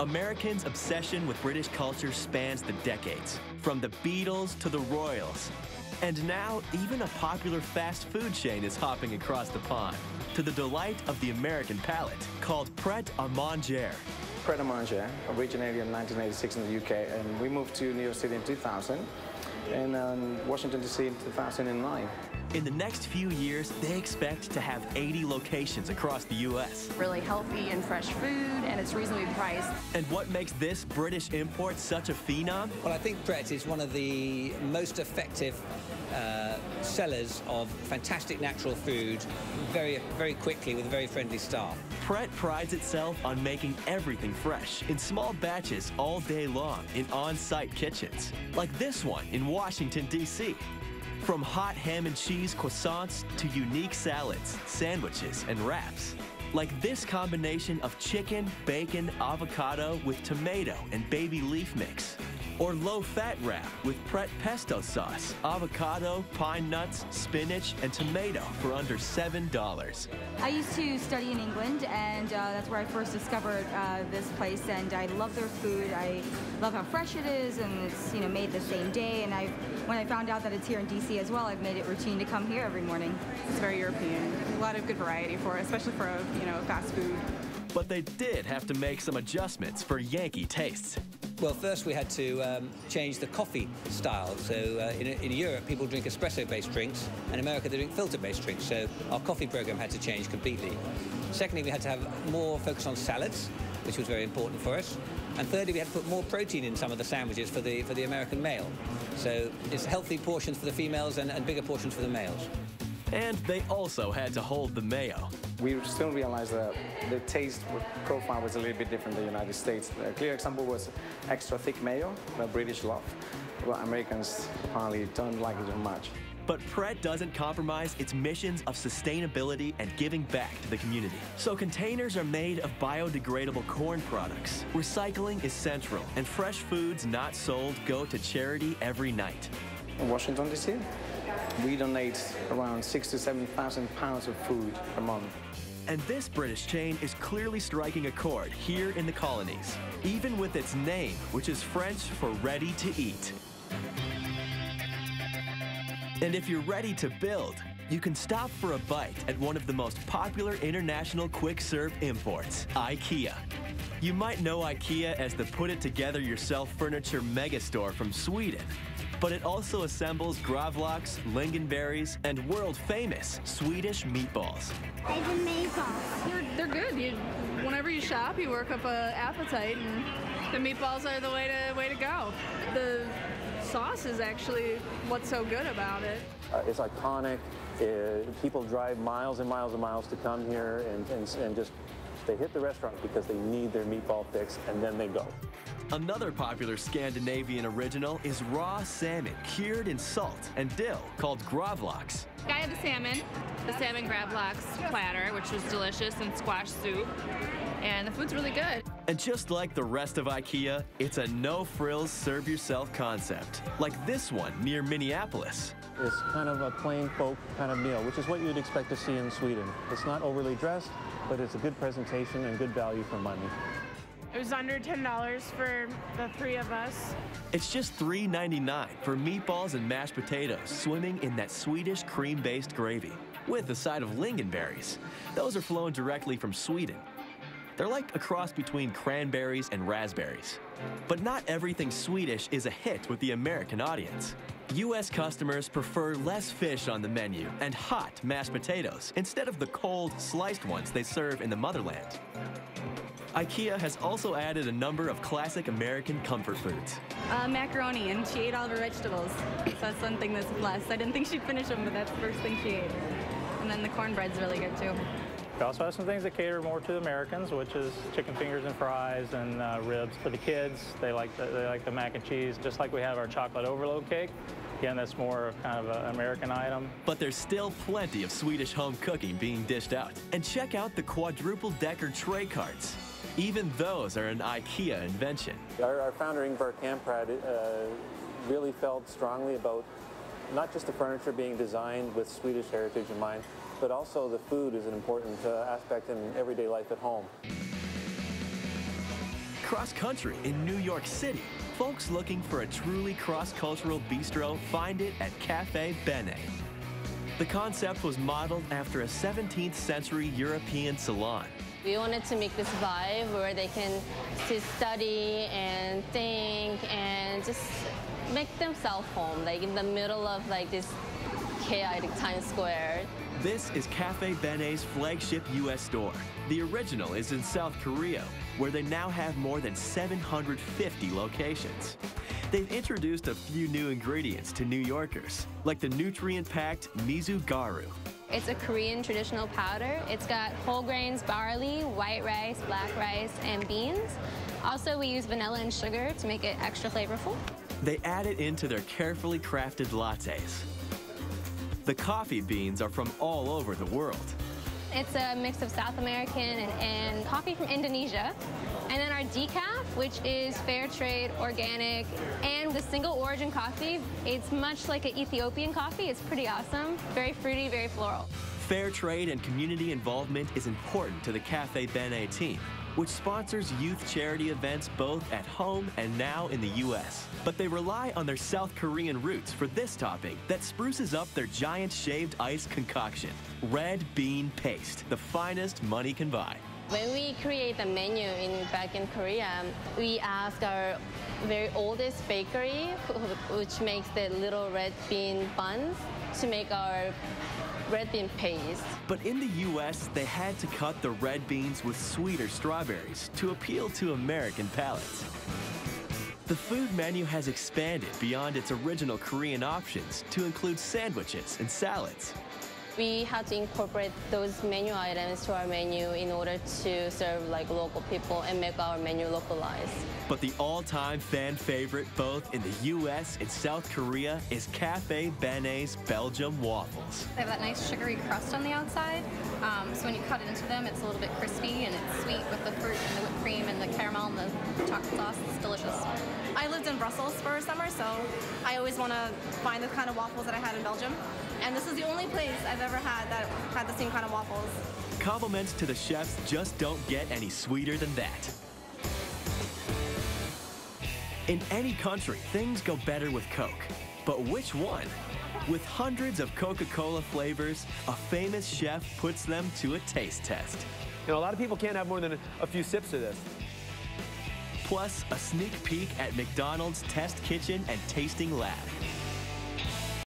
Americans' obsession with British culture spans the decades, from the Beatles to the Royals. And now, even a popular fast food chain is hopping across the pond to the delight of the American palate, called Pret a Manger. Pret a Manger originated in 1986 in the UK, and we moved to New York City in 2000, and um, Washington D.C. in 2009. In the next few years, they expect to have 80 locations across the U.S. Really healthy and fresh food, and it's reasonably priced. And what makes this British import such a phenom? Well, I think Pret is one of the most effective uh, sellers of fantastic natural food very, very quickly with a very friendly staff. Pret prides itself on making everything fresh in small batches all day long in on-site kitchens, like this one in Washington, D.C. From hot ham and cheese croissants to unique salads, sandwiches, and wraps. Like this combination of chicken, bacon, avocado with tomato and baby leaf mix. Or low-fat wrap with Pret pesto sauce, avocado, pine nuts, spinach, and tomato for under $7. I used to study in England, and uh, that's where I first discovered uh, this place. And I love their food. I love how fresh it is, and it's you know made the same day. And I, when I found out that it's here in DC as well, I've made it routine to come here every morning. It's very European. A lot of good variety for it, especially for a, you know fast food. But they did have to make some adjustments for Yankee tastes. Well, first we had to um, change the coffee style. So uh, in, in, Europe, people drink espresso-based drinks. And in America, they drink filter-based drinks. So our coffee program had to change completely. Secondly, we had to have more focus on salads, which was very important for us. And thirdly, we had to put more protein in some of the sandwiches for the, for the American male. So it's healthy portions for the females and, and bigger portions for the males. And they also had to hold the mayo. We still realized that the taste profile was a little bit different in the United States. A clear example was extra thick mayo that British love, but Americans apparently don't like it as much. But Pret doesn't compromise its missions of sustainability and giving back to the community. So containers are made of biodegradable corn products. Recycling is central, and fresh foods not sold go to charity every night. In Washington, D.C., we donate around six to 7,000 pounds of food per month. And this British chain is clearly striking a chord here in the colonies, even with its name, which is French for ready to eat. And if you're ready to build, you can stop for a bite at one of the most popular international quick-serve imports, IKEA. You might know IKEA as the put-it-together-yourself furniture megastore from Sweden, but it also assembles gravlax, lingonberries, and world-famous Swedish meatballs. I the meatballs. They're, they're good. You, whenever you shop, you work up an appetite, and the meatballs are the way to way to go. The sauce is actually what's so good about it. Uh, it's iconic. Uh, people drive miles and miles and miles to come here and, and, and just they hit the restaurant because they need their meatball fix and then they go. Another popular Scandinavian original is raw salmon cured in salt and dill called gravlax. I had the salmon, the salmon gravlax platter, which was delicious, and squash soup. And the food's really good. And just like the rest of IKEA, it's a no-frills serve-yourself concept, like this one near Minneapolis. It's kind of a plain folk kind of meal, which is what you'd expect to see in Sweden. It's not overly dressed, but it's a good presentation and good value for money. It was under $10 for the three of us. It's just $3.99 for meatballs and mashed potatoes swimming in that Swedish cream-based gravy with a side of lingonberries. Those are flown directly from Sweden. They're like a cross between cranberries and raspberries. But not everything Swedish is a hit with the American audience. U.S. customers prefer less fish on the menu and hot mashed potatoes instead of the cold, sliced ones they serve in the motherland. IKEA has also added a number of classic American comfort foods. Uh, macaroni, and she ate all of her vegetables. So that's one thing that's blessed. I didn't think she'd finish them, but that's the first thing she ate. And then the cornbread's really good too. We also have some things that cater more to Americans, which is chicken fingers and fries and uh, ribs. For the kids, they like the, they like the mac and cheese, just like we have our chocolate overload cake. Again, that's more kind of an American item. But there's still plenty of Swedish home cooking being dished out. And check out the quadruple decker tray carts. Even those are an IKEA invention. Our, our founder, Ingvar Kamprad, uh, really felt strongly about not just the furniture being designed with Swedish heritage in mind, but also the food is an important uh, aspect in everyday life at home. cross country in New York City, folks looking for a truly cross-cultural bistro find it at Caffe Bene. The concept was modeled after a 17th century European salon. We wanted to make this vibe where they can to study and think and just make themselves home, like in the middle of like this chaotic Times Square. This is Caffe Bene's flagship U.S. store. The original is in South Korea, where they now have more than 750 locations. They've introduced a few new ingredients to New Yorkers, like the nutrient-packed misugaru. It's a Korean traditional powder. It's got whole grains, barley, white rice, black rice, and beans. Also, we use vanilla and sugar to make it extra flavorful. They add it into their carefully crafted lattes. The coffee beans are from all over the world. It's a mix of South American and, and, coffee from Indonesia. And then our decaf, which is fair trade, organic, and the single origin coffee. It's much like an Ethiopian coffee. It's pretty awesome. Very fruity, very floral. Fair trade and community involvement is important to the Caffe Bene team which sponsors youth charity events both at home and now in the U.S. But they rely on their South Korean roots for this topping that spruces up their giant shaved ice concoction, red bean paste, the finest money can buy. When we create the menu in back in Korea, we ask our very oldest bakery, which makes the little red bean buns, to make our red bean paste. But in the U.S., they had to cut the red beans with sweeter strawberries to appeal to American palates. The food menu has expanded beyond its original Korean options to include sandwiches and salads we had to incorporate those menu items to our menu in order to serve like local people and make our menu localized. But the all-time fan favorite both in the U.S. and South Korea is Caffe Bene's Belgium waffles. They have that nice sugary crust on the outside, um, so when you cut into them, it's a little bit crispy and it's sweet with the fruit and the whipped cream and the caramel and the chocolate sauce. It's delicious. I lived in Brussels for a summer, so I always want to find the kind of waffles that I had in Belgium. And this is the only place I've ever had that had the same kind of waffles. Compliments to the chefs just don't get any sweeter than that. In any country, things go better with Coke. But which one? With hundreds of Coca-Cola flavors, a famous chef puts them to a taste test. You know, a lot of people can't have more than a few sips of this. Plus, a sneak peek at McDonald's test kitchen and tasting lab.